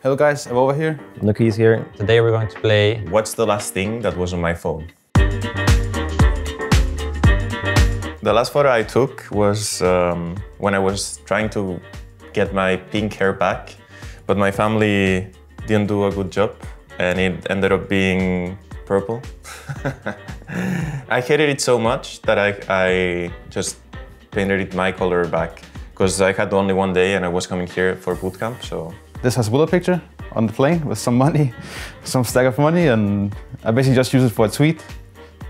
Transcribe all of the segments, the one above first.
Hello guys, I'm over here. Nukkye's here. Today we're going to play What's the last thing that was on my phone? The last photo I took was um, when I was trying to get my pink hair back, but my family didn't do a good job and it ended up being purple. I hated it so much that I, I just painted it my color back because I had only one day and I was coming here for bootcamp, so This Hasbulla picture on the plane with some money, some stack of money, and I basically just used it for a tweet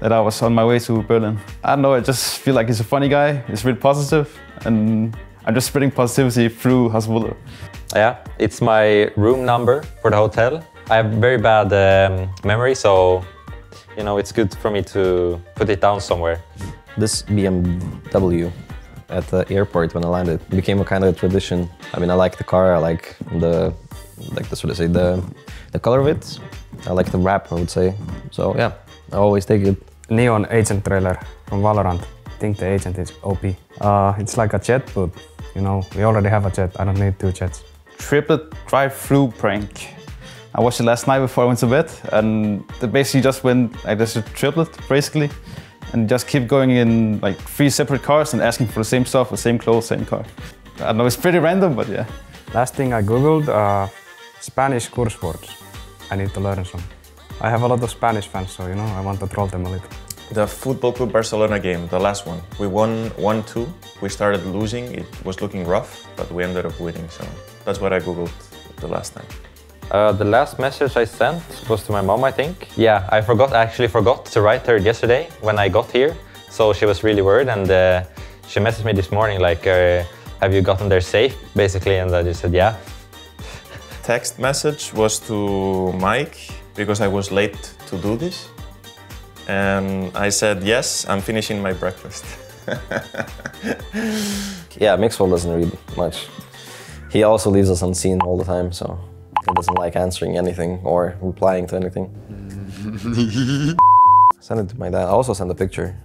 that I was on my way to Berlin. I don't know, I just feel like he's a funny guy, he's really positive, and I'm just spreading positivity through Hasbulla. Yeah, it's my room number for the hotel. I have very bad um, memory, so you know it's good for me to put it down somewhere. This BMW at the airport when I landed It became a kind of a tradition. I mean, I like the car. I like the like the sort of say the the color of it. I like the wrap. I would say. So yeah, I always take it. Neon agent trailer from Valorant. I think the agent is OP. Uh, it's like a jet, but you know, we already have a jet. I don't need two jets. Triplet drive-through prank. I watched it last night before I went to bed, and they basically just went like there's a triplet basically, and just keep going in like three separate cars and asking for the same stuff, the same clothes, same car. I don't know, it's pretty random, but yeah. Last thing I googled, uh, Spanish curse words. I need to learn some. I have a lot of Spanish fans, so you know, I want to troll them a little. The Football Club Barcelona game, the last one, we won 1-2. We started losing, it was looking rough, but we ended up winning, so that's what I googled the last time. Uh, the last message I sent was to my mom, I think. Yeah, I forgot. I actually forgot to write her yesterday when I got here, so she was really worried, and uh, she messaged me this morning like, uh, "Have you gotten there safe?" Basically, and I just said, "Yeah." Text message was to Mike because I was late to do this. And I said, yes, I'm finishing my breakfast. Yeah, Mixwell doesn't read much. He also leaves us unseen all the time, so he doesn't like answering anything or replying to anything. send it to my dad. I also sent a picture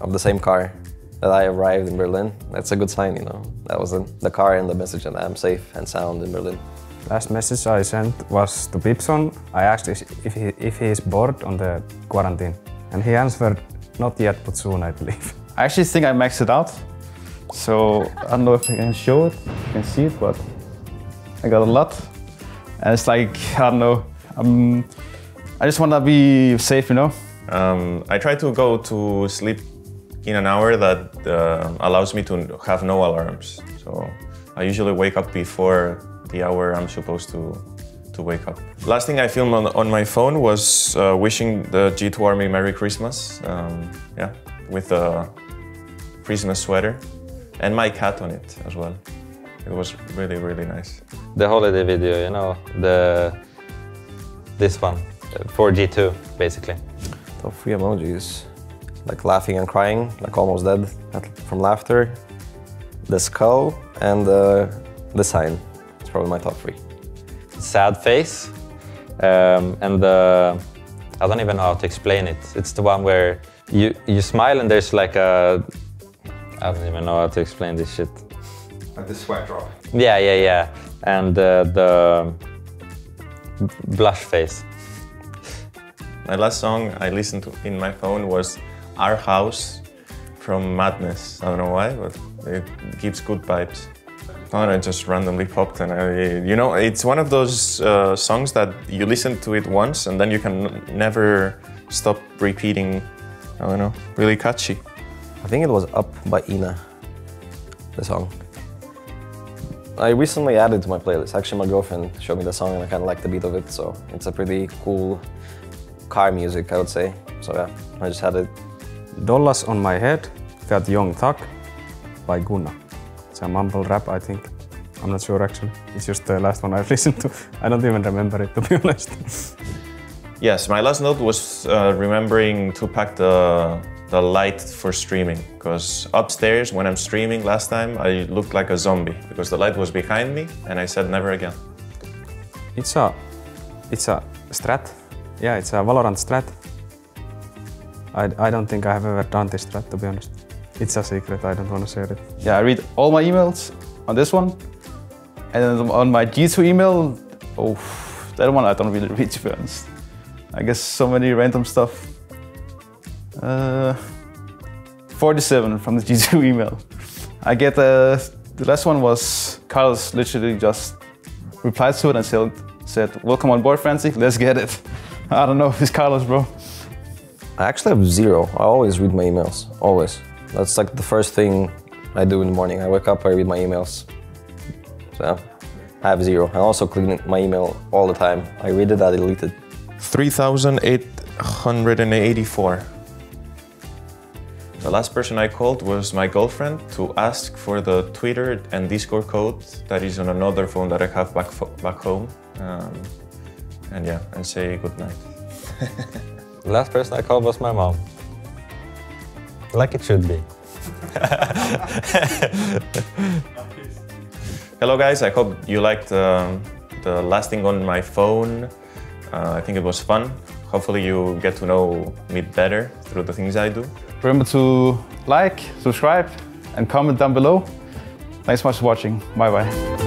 of the same car that I arrived in Berlin. That's a good sign, you know. That was the, the car and the message that I'm safe and sound in Berlin. Last message I sent was to Bibson. I asked if he, if he is bored on the quarantine, and he answered, "Not yet, but soon, I believe." I actually think I maxed it out. So I don't know if I can show it, you can see it, but I got a lot. And it's like, I don't know, um, I just want to be safe, you know? Um, I try to go to sleep in an hour that uh, allows me to have no alarms. So I usually wake up before the hour I'm supposed to, to wake up. Last thing I filmed on, on my phone was uh, wishing the G2 Army Merry Christmas. Um, yeah, with a Christmas sweater and my cat on it as well. It was really, really nice. The holiday video, you know, the this one for G2, basically. Top three emojis. Like laughing and crying, like almost dead from laughter. The skull and the, the sign. It's probably my top three. sad face. Um, and the, I don't even know how to explain it. It's the one where you, you smile and there's like a, I don't even know how to explain this shit. Like the sweat drop. Yeah, yeah, yeah. And uh, the blush face. My last song I listened to in my phone was Our House from Madness. I don't know why, but it gives good vibes. And I just randomly popped and I, you know, it's one of those uh, songs that you listen to it once and then you can never stop repeating. I don't know, really catchy. I think it was Up by INNA, the song. I recently added to my playlist. Actually, my girlfriend showed me the song and I kind of like the beat of it, so it's a pretty cool car music, I would say. So yeah, I just had it. Dollars on my head, got Young Thug by Gunna. It's a mumble rap, I think. I'm not sure actually. It's just the last one I've listened to. I don't even remember it to be honest. Yes, my last note was uh, remembering to pack the, the light for streaming because upstairs when I'm streaming last time I looked like a zombie because the light was behind me and I said never again. It's a, it's a strat. Yeah, it's a Valorant strat. I, I don't think I have ever done this strat to be honest. It's a secret, I don't want to share it. Yeah, I read all my emails on this one. And then on my G2 email, Oh, that one I don't really read to be honest. I guess so many random stuff. Uh, 47 from the G2 email. I get uh, the last one was Carlos literally just replied to it and said, said "Welcome on board, Fancy. Let's get it." I don't know if it's Carlos, bro. I actually have zero. I always read my emails. Always. That's like the first thing I do in the morning. I wake up, I read my emails. So I have zero. I also clean my email all the time. I read it, I delete it. 3,884. The last person I called was my girlfriend to ask for the Twitter and Discord code that is on another phone that I have back, back home. Um, and yeah, and say good night. The last person I called was my mom. Like it should be. Hello, guys. I hope you liked um, the last thing on my phone. Uh, I think it was fun. Hopefully, you get to know me better through the things I do. Remember to like, subscribe, and comment down below. Thanks so much for watching. Bye bye.